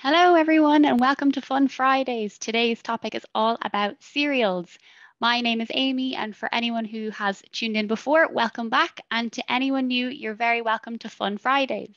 Hello, everyone, and welcome to Fun Fridays. Today's topic is all about cereals. My name is Aimee, and for anyone who has tuned in before, welcome back. And to anyone new, you're very welcome to Fun Fridays.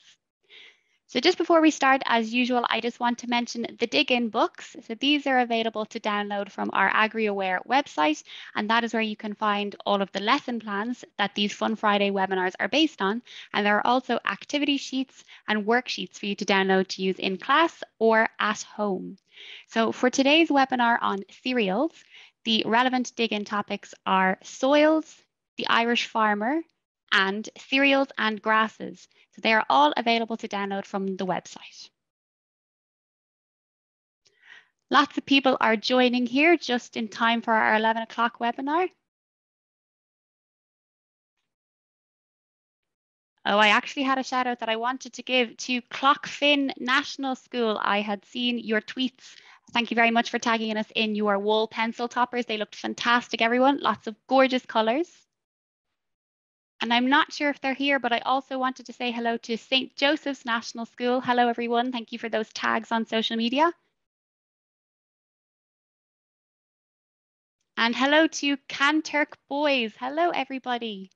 So just before we start, as usual, I just want to mention the Dig In books. So these are available to download from our Agri Aware website, and that is where you can find all of the lesson plans that these Fun Friday webinars are based on. And there are also activity sheets and worksheets for you to download to use in class or at home. So for today's webinar on cereals, the relevant Dig In topics are soils, the Irish farmer, and cereals and grasses. So they are all available to download from the website. Lots of people are joining here just in time for our 11 o'clock webinar. Oh, I actually had a shout out that I wanted to give to Clockfin National School. I had seen your tweets. Thank you very much for tagging us in your wall pencil toppers. They looked fantastic, everyone. Lots of gorgeous colors. And I'm not sure if they're here, but I also wanted to say hello to St. Joseph's National School. Hello, everyone. Thank you for those tags on social media. And hello to Kanturk Boys. Hello, everybody.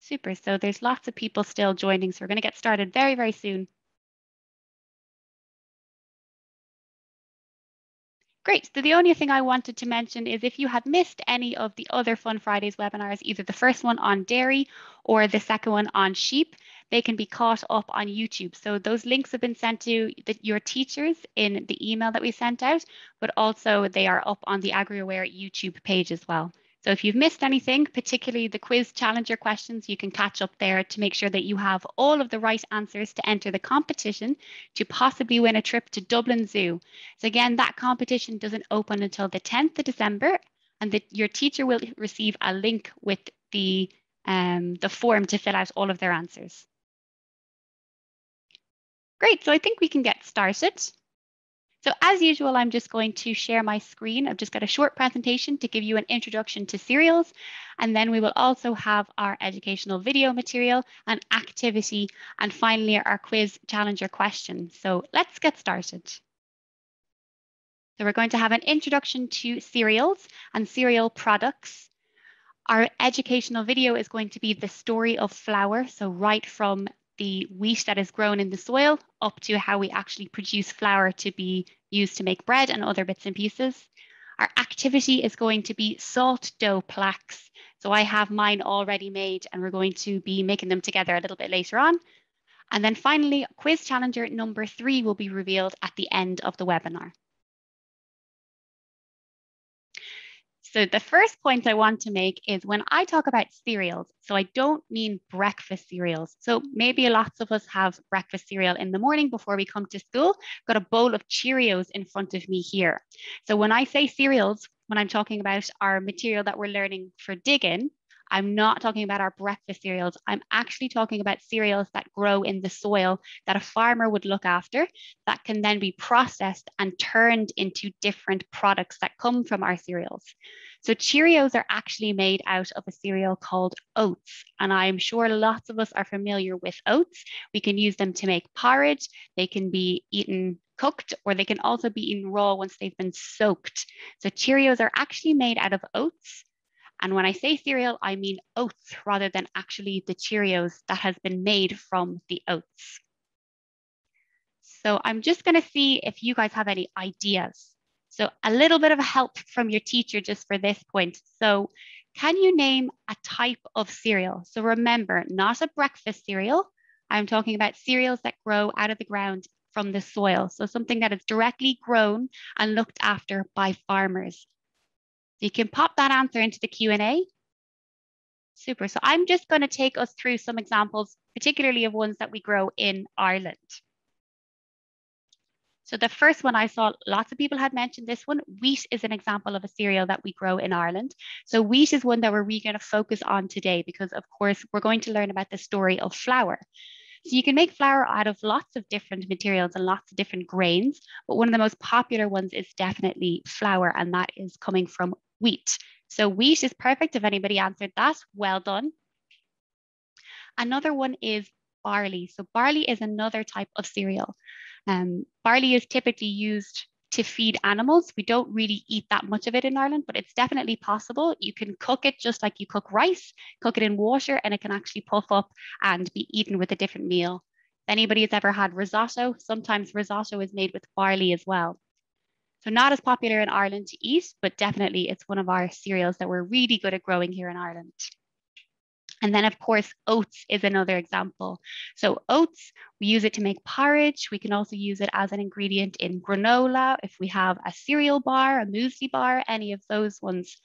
Super. So there's lots of people still joining. So we're going to get started very, very soon. Great. So the only thing I wanted to mention is if you had missed any of the other Fun Fridays webinars, either the first one on dairy or the second one on sheep, they can be caught up on YouTube. So those links have been sent to the, your teachers in the email that we sent out, but also they are up on the Agri Aware YouTube page as well. So if you've missed anything, particularly the quiz challenger questions, you can catch up there to make sure that you have all of the right answers to enter the competition to possibly win a trip to Dublin Zoo. So again, that competition doesn't open until the 10th of December and that your teacher will receive a link with the, um, the form to fill out all of their answers. Great, so I think we can get started. So as usual, I'm just going to share my screen. I've just got a short presentation to give you an introduction to cereals. And then we will also have our educational video material, and activity, and finally our quiz challenge challenger question. So let's get started. So we're going to have an introduction to cereals and cereal products. Our educational video is going to be the story of flour. So right from the wheat that is grown in the soil up to how we actually produce flour to be used to make bread and other bits and pieces. Our activity is going to be salt dough plaques. So I have mine already made and we're going to be making them together a little bit later on. And then finally, quiz challenger number three will be revealed at the end of the webinar. So the first point I want to make is when I talk about cereals, so I don't mean breakfast cereals. So maybe lots of us have breakfast cereal in the morning before we come to school, got a bowl of Cheerios in front of me here. So when I say cereals, when I'm talking about our material that we're learning for Dig In, I'm not talking about our breakfast cereals. I'm actually talking about cereals that grow in the soil that a farmer would look after that can then be processed and turned into different products that come from our cereals. So Cheerios are actually made out of a cereal called oats. And I'm sure lots of us are familiar with oats. We can use them to make porridge. They can be eaten cooked or they can also be eaten raw once they've been soaked. So Cheerios are actually made out of oats. And when I say cereal, I mean oats rather than actually the Cheerios that has been made from the oats. So I'm just going to see if you guys have any ideas. So a little bit of help from your teacher just for this point. So can you name a type of cereal? So remember, not a breakfast cereal. I'm talking about cereals that grow out of the ground from the soil. So something that is directly grown and looked after by farmers. You can pop that answer into the Q&A. Super. So I'm just going to take us through some examples, particularly of ones that we grow in Ireland. So the first one I saw, lots of people had mentioned this one. Wheat is an example of a cereal that we grow in Ireland. So wheat is one that we're really going to focus on today because of course we're going to learn about the story of flour. So you can make flour out of lots of different materials and lots of different grains, but one of the most popular ones is definitely flour, and that is coming from wheat. So wheat is perfect. If anybody answered that, well done. Another one is barley. So barley is another type of cereal. Um, barley is typically used to feed animals. We don't really eat that much of it in Ireland, but it's definitely possible. You can cook it just like you cook rice, cook it in water, and it can actually puff up and be eaten with a different meal. If anybody has ever had risotto, sometimes risotto is made with barley as well. So not as popular in Ireland to eat, but definitely it's one of our cereals that we're really good at growing here in Ireland. And then of course, oats is another example. So oats, we use it to make porridge. We can also use it as an ingredient in granola. If we have a cereal bar, a muesli bar, any of those ones.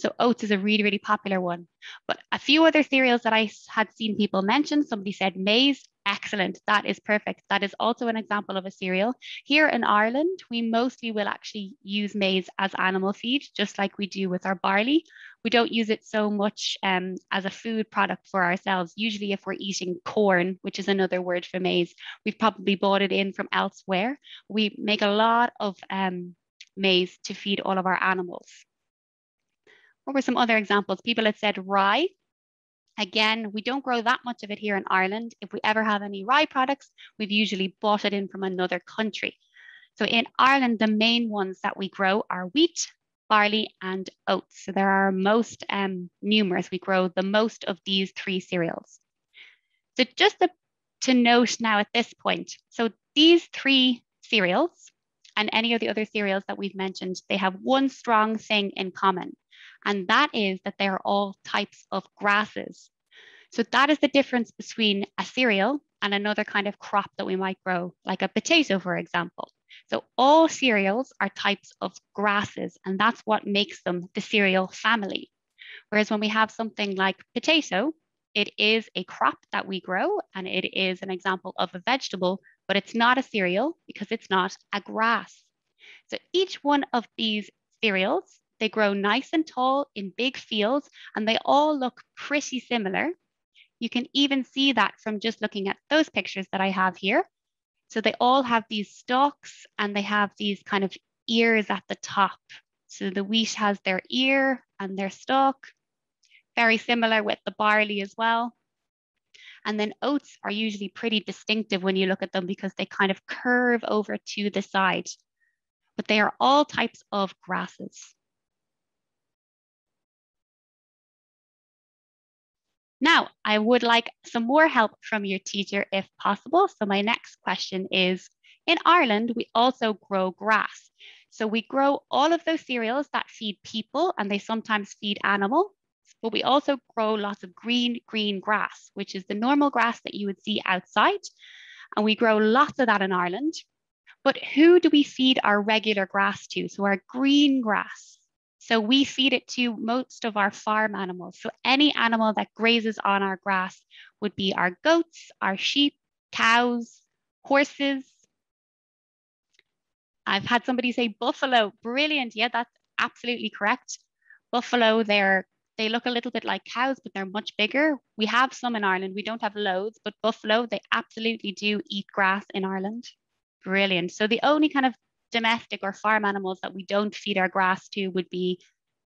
So oats is a really, really popular one. But a few other cereals that I had seen people mention, somebody said maize. Excellent. That is perfect. That is also an example of a cereal. Here in Ireland, we mostly will actually use maize as animal feed, just like we do with our barley. We don't use it so much um, as a food product for ourselves. Usually, if we're eating corn, which is another word for maize, we've probably bought it in from elsewhere. We make a lot of um, maize to feed all of our animals. What were some other examples? People had said rye. Again, we don't grow that much of it here in Ireland. If we ever have any rye products, we've usually bought it in from another country. So in Ireland, the main ones that we grow are wheat, barley, and oats. So there are most um, numerous. We grow the most of these three cereals. So just to, to note now at this point, so these three cereals and any of the other cereals that we've mentioned, they have one strong thing in common. And that is that they are all types of grasses. So that is the difference between a cereal and another kind of crop that we might grow, like a potato, for example. So all cereals are types of grasses, and that's what makes them the cereal family. Whereas when we have something like potato, it is a crop that we grow and it is an example of a vegetable, but it's not a cereal because it's not a grass. So each one of these cereals they grow nice and tall in big fields and they all look pretty similar. You can even see that from just looking at those pictures that I have here. So they all have these stalks and they have these kind of ears at the top. So the wheat has their ear and their stalk, very similar with the barley as well. And then oats are usually pretty distinctive when you look at them because they kind of curve over to the side. But they are all types of grasses. Now, I would like some more help from your teacher if possible. So my next question is, in Ireland, we also grow grass. So we grow all of those cereals that feed people and they sometimes feed animals, but we also grow lots of green, green grass, which is the normal grass that you would see outside. And we grow lots of that in Ireland. But who do we feed our regular grass to? So our green grass. So we feed it to most of our farm animals. So any animal that grazes on our grass would be our goats, our sheep, cows, horses. I've had somebody say buffalo. Brilliant. Yeah, that's absolutely correct. Buffalo, they're they look a little bit like cows, but they're much bigger. We have some in Ireland. We don't have loads, but buffalo, they absolutely do eat grass in Ireland. Brilliant. So the only kind of domestic or farm animals that we don't feed our grass to would be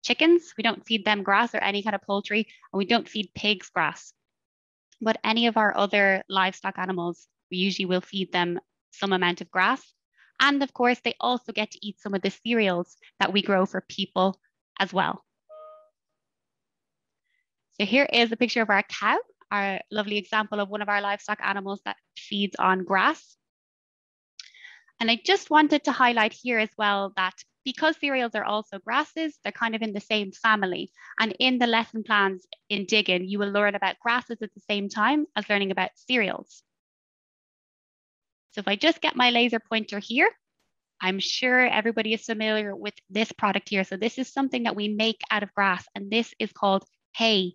chickens. We don't feed them grass or any kind of poultry, and we don't feed pigs grass. But any of our other livestock animals, we usually will feed them some amount of grass. And of course, they also get to eat some of the cereals that we grow for people as well. So here is a picture of our cow, our lovely example of one of our livestock animals that feeds on grass. And I just wanted to highlight here as well that because cereals are also grasses, they're kind of in the same family. And in the lesson plans in Dig In, you will learn about grasses at the same time as learning about cereals. So if I just get my laser pointer here, I'm sure everybody is familiar with this product here. So this is something that we make out of grass and this is called hay.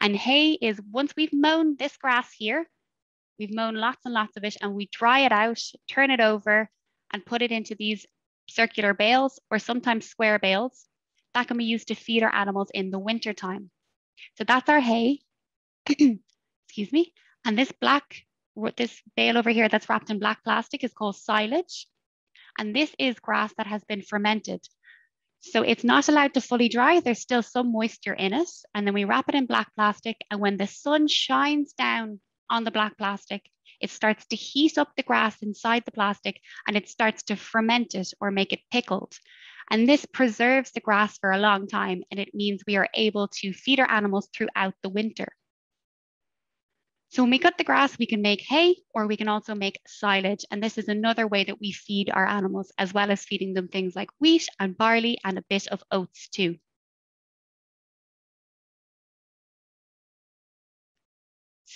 And hay is once we've mown this grass here, We've mown lots and lots of it and we dry it out, turn it over and put it into these circular bales or sometimes square bales that can be used to feed our animals in the winter time. So that's our hay, excuse me. And this black, this bale over here that's wrapped in black plastic is called silage. And this is grass that has been fermented. So it's not allowed to fully dry. There's still some moisture in it. And then we wrap it in black plastic. And when the sun shines down on the black plastic, it starts to heat up the grass inside the plastic and it starts to ferment it or make it pickled. And this preserves the grass for a long time and it means we are able to feed our animals throughout the winter. So when we cut the grass, we can make hay or we can also make silage. And this is another way that we feed our animals, as well as feeding them things like wheat and barley and a bit of oats too.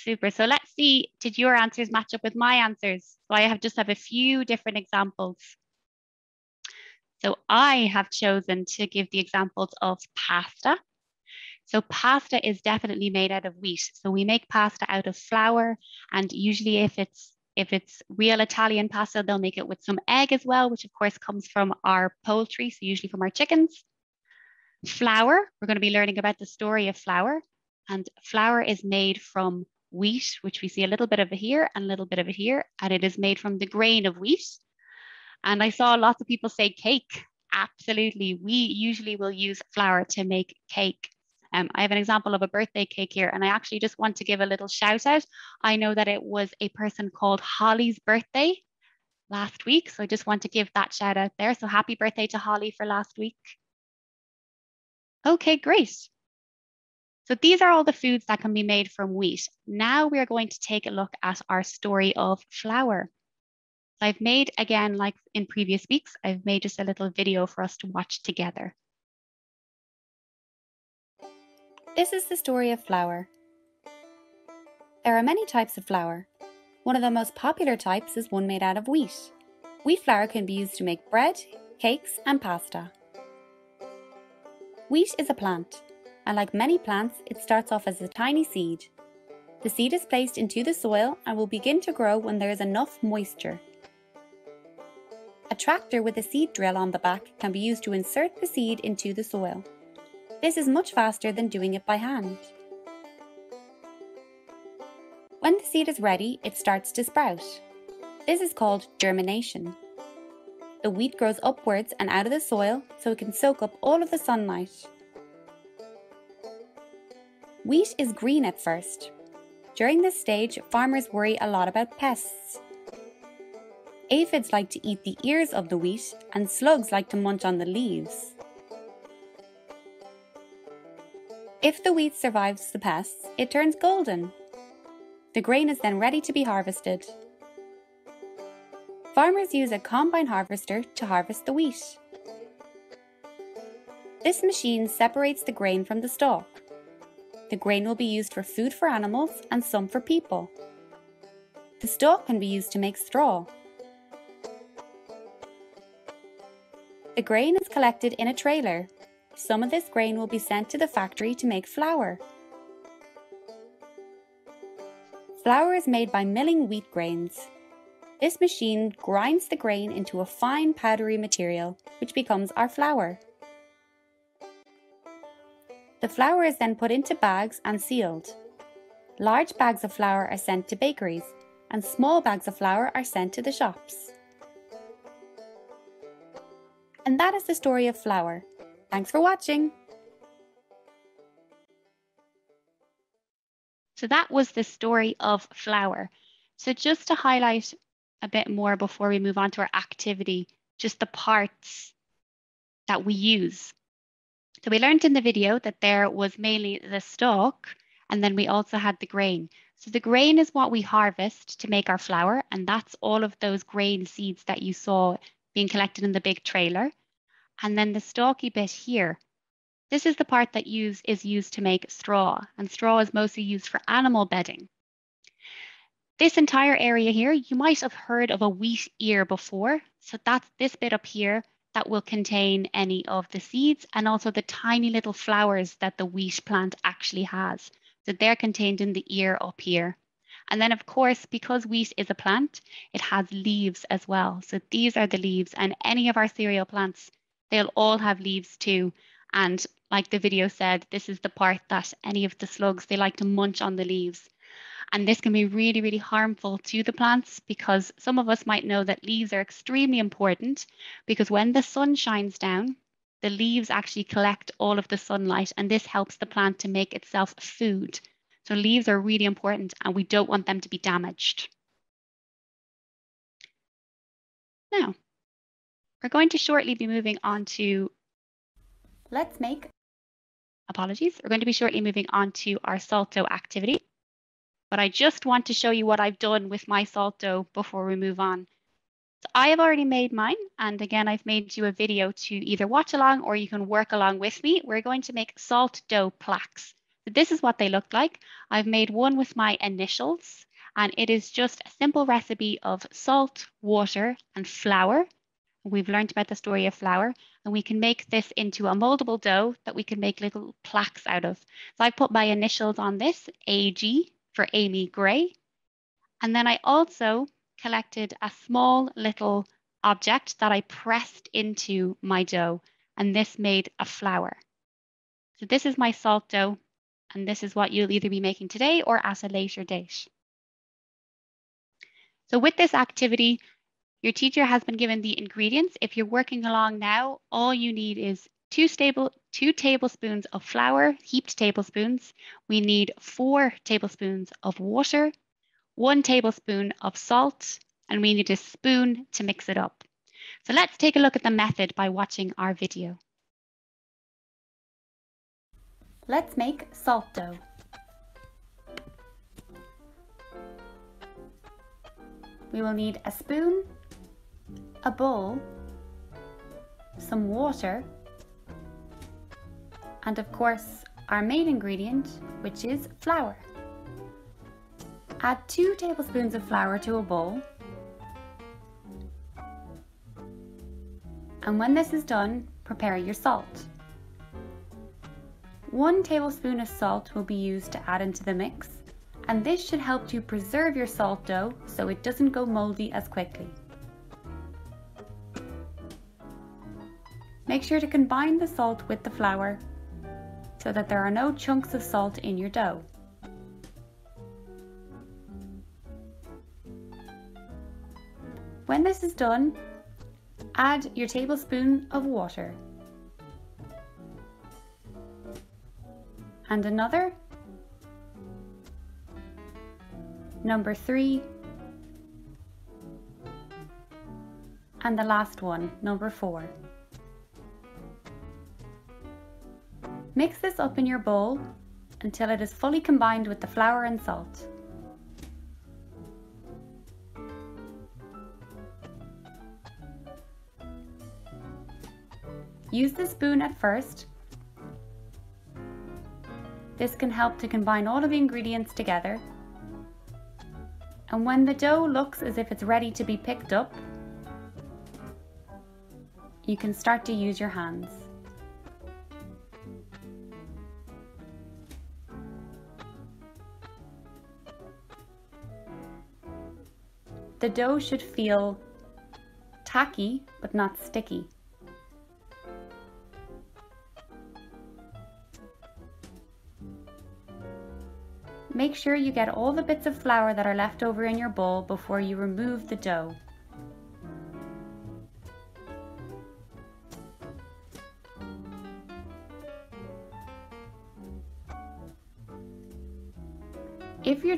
Super. So let's see, did your answers match up with my answers? So I have just have a few different examples. So I have chosen to give the examples of pasta, so pasta is definitely made out of wheat. So we make pasta out of flour and usually if it's if it's real Italian pasta, they'll make it with some egg as well, which of course comes from our poultry, so usually from our chickens. Flour, we're going to be learning about the story of flour. And flour is made from wheat, which we see a little bit of it here and a little bit of it here. And it is made from the grain of wheat. And I saw lots of people say cake. Absolutely. We usually will use flour to make cake. Um, I have an example of a birthday cake here, and I actually just want to give a little shout out. I know that it was a person called Holly's birthday last week, so I just want to give that shout out there. So happy birthday to Holly for last week. Okay, great. So these are all the foods that can be made from wheat. Now we are going to take a look at our story of flour. I've made, again, like in previous weeks, I've made just a little video for us to watch together. This is the story of flour. There are many types of flour. One of the most popular types is one made out of wheat. Wheat flour can be used to make bread, cakes, and pasta. Wheat is a plant, and like many plants, it starts off as a tiny seed. The seed is placed into the soil and will begin to grow when there is enough moisture. A tractor with a seed drill on the back can be used to insert the seed into the soil. This is much faster than doing it by hand. When the seed is ready, it starts to sprout. This is called germination. The wheat grows upwards and out of the soil so it can soak up all of the sunlight. Wheat is green at first. During this stage, farmers worry a lot about pests. Aphids like to eat the ears of the wheat and slugs like to munch on the leaves. If the wheat survives the pests, it turns golden. The grain is then ready to be harvested. Farmers use a combine harvester to harvest the wheat. This machine separates the grain from the stalk. The grain will be used for food for animals and some for people. The stalk can be used to make straw. The grain is collected in a trailer some of this grain will be sent to the factory to make flour. Flour is made by milling wheat grains. This machine grinds the grain into a fine powdery material, which becomes our flour. The flour is then put into bags and sealed. Large bags of flour are sent to bakeries, and small bags of flour are sent to the shops. And that is the story of flour. Thanks for watching. So that was the story of flour. So just to highlight a bit more before we move on to our activity, just the parts that we use. So we learned in the video that there was mainly the stalk and then we also had the grain. So the grain is what we harvest to make our flour and that's all of those grain seeds that you saw being collected in the big trailer. And then the stalky bit here, this is the part that use, is used to make straw, and straw is mostly used for animal bedding. This entire area here, you might have heard of a wheat ear before. So that's this bit up here that will contain any of the seeds and also the tiny little flowers that the wheat plant actually has. So they're contained in the ear up here. And then of course, because wheat is a plant, it has leaves as well. So these are the leaves and any of our cereal plants They'll all have leaves too. And like the video said, this is the part that any of the slugs, they like to munch on the leaves. And this can be really, really harmful to the plants because some of us might know that leaves are extremely important because when the sun shines down, the leaves actually collect all of the sunlight and this helps the plant to make itself food. So leaves are really important and we don't want them to be damaged. Now, we're going to shortly be moving on to, let's make, apologies, we're going to be shortly moving on to our salt dough activity. But I just want to show you what I've done with my salt dough before we move on. So I have already made mine. And again, I've made you a video to either watch along or you can work along with me. We're going to make salt dough plaques. So this is what they look like. I've made one with my initials and it is just a simple recipe of salt, water and flour. We've learned about the story of flour and we can make this into a moldable dough that we can make little plaques out of. So I put my initials on this, AG, for Aimee Gray. And then I also collected a small little object that I pressed into my dough, and this made a flower. So this is my salt dough, and this is what you'll either be making today or at a later date. So with this activity, your teacher has been given the ingredients. If you're working along now, all you need is two, stable, two tablespoons of flour, heaped tablespoons. We need four tablespoons of water, one tablespoon of salt, and we need a spoon to mix it up. So let's take a look at the method by watching our video. Let's make salt dough. We will need a spoon, a bowl, some water, and of course our main ingredient, which is flour. Add 2 tablespoons of flour to a bowl. And when this is done, prepare your salt. 1 tablespoon of salt will be used to add into the mix, and this should help to preserve your salt dough so it doesn't go moldy as quickly. Make sure to combine the salt with the flour so that there are no chunks of salt in your dough. When this is done, add your tablespoon of water and another, number three, and the last one, number four. Mix this up in your bowl until it is fully combined with the flour and salt. Use the spoon at first. This can help to combine all of the ingredients together. And when the dough looks as if it's ready to be picked up, you can start to use your hands. The dough should feel tacky but not sticky. Make sure you get all the bits of flour that are left over in your bowl before you remove the dough.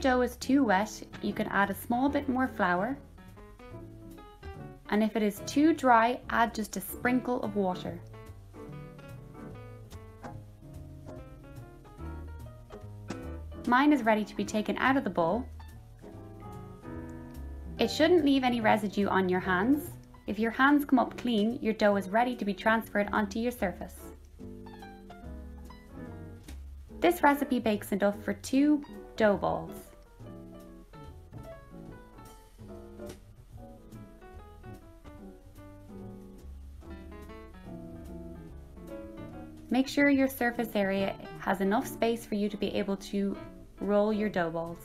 Dough is too wet, you can add a small bit more flour. And if it is too dry, add just a sprinkle of water. Mine is ready to be taken out of the bowl. It shouldn't leave any residue on your hands. If your hands come up clean, your dough is ready to be transferred onto your surface. This recipe bakes enough for two dough balls. Make sure your surface area has enough space for you to be able to roll your dough balls.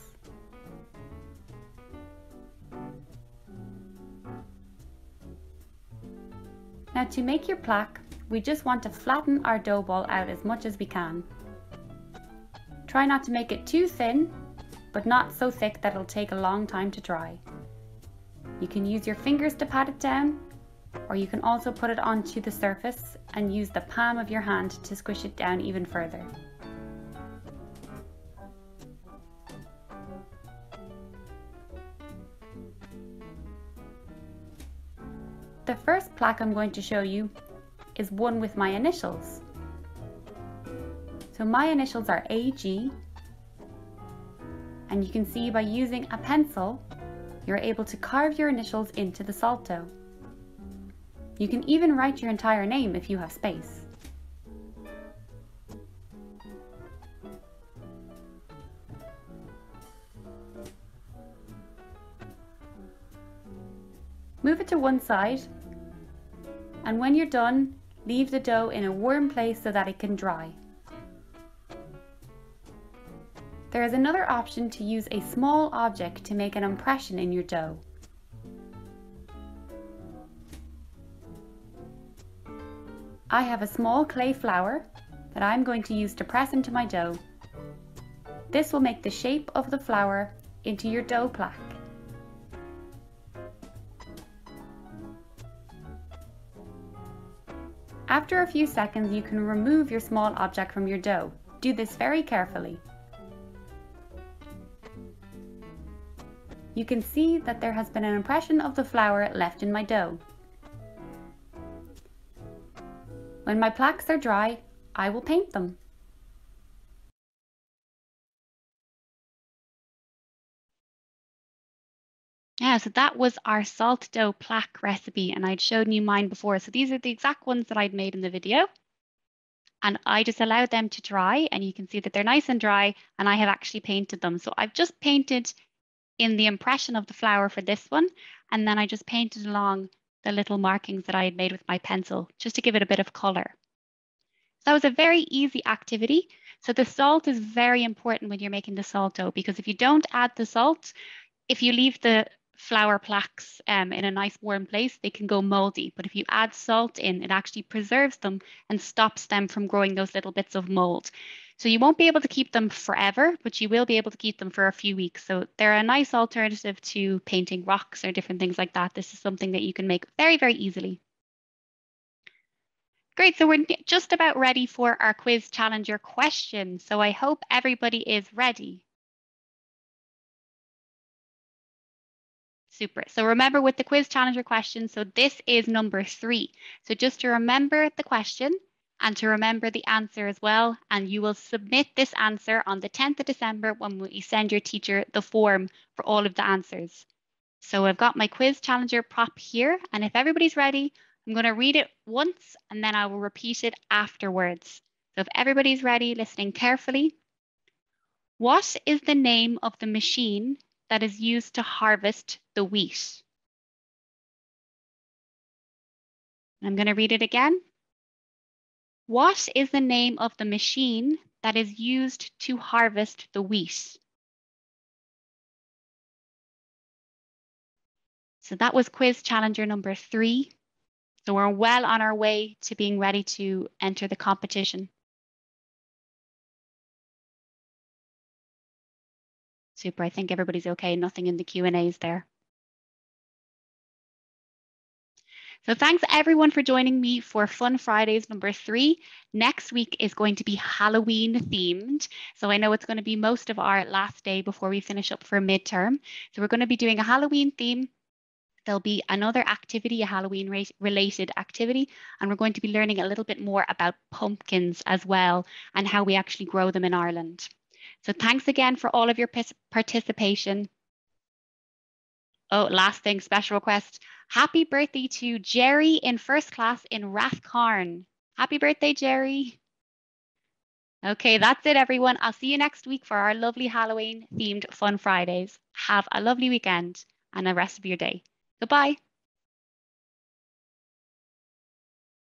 Now to make your plaque, we just want to flatten our dough ball out as much as we can. Try not to make it too thin, but not so thick that it'll take a long time to dry. You can use your fingers to pat it down, or you can also put it onto the surface and use the palm of your hand to squish it down even further. The first plaque I'm going to show you is one with my initials. So my initials are AG and you can see by using a pencil you're able to carve your initials into the salt dough. You can even write your entire name if you have space. Move it to one side and when you're done, leave the dough in a warm place so that it can dry. There is another option to use a small object to make an impression in your dough. I have a small clay flower that I'm going to use to press into my dough. This will make the shape of the flower into your dough plaque. After a few seconds you can remove your small object from your dough. Do this very carefully. You can see that there has been an impression of the flour left in my dough. When my plaques are dry, I will paint them. Yeah, so that was our salt dough plaque recipe and I'd shown you mine before. So these are the exact ones that I'd made in the video. And I just allowed them to dry and you can see that they're nice and dry and I have actually painted them. So I've just painted in the impression of the flower for this one. And then I just painted along the little markings that I had made with my pencil just to give it a bit of color. So that was a very easy activity. So the salt is very important when you're making the salt dough because if you don't add the salt, if you leave the flour plaques um, in a nice warm place, they can go moldy. But if you add salt in, it actually preserves them and stops them from growing those little bits of mold. So you won't be able to keep them forever, but you will be able to keep them for a few weeks. So they're a nice alternative to painting rocks or different things like that. This is something that you can make very, very easily. Great, so we're just about ready for our quiz challenger question. So I hope everybody is ready. Super. So remember with the quiz challenger question, so this is number three. So just to remember the question and to remember the answer as well. And you will submit this answer on the 10th of December when we send your teacher the form for all of the answers. So I've got my quiz challenger prop here. And if everybody's ready, I'm going to read it once and then I will repeat it afterwards. So if everybody's ready, listening carefully. What is the name of the machine that is used to harvest the wheat. I'm going to read it again. What is the name of the machine that is used to harvest the wheat? So that was quiz challenger number three. So we're well on our way to being ready to enter the competition. Super. I think everybody's okay. Nothing in the Q&As there. So thanks everyone for joining me for Fun Fridays number three. Next week is going to be Halloween themed. So I know it's going to be most of our last day before we finish up for midterm. So we're going to be doing a Halloween theme. There'll be another activity, a Halloween related activity, and we're going to be learning a little bit more about pumpkins as well and how we actually grow them in Ireland. So thanks again for all of your participation. Oh, last thing, special request. Happy birthday to Jerry in first class in Rathcarn. Happy birthday, Jerry. Okay, that's it, everyone. I'll see you next week for our lovely Halloween themed Fun Fridays. Have a lovely weekend and the rest of your day. Goodbye.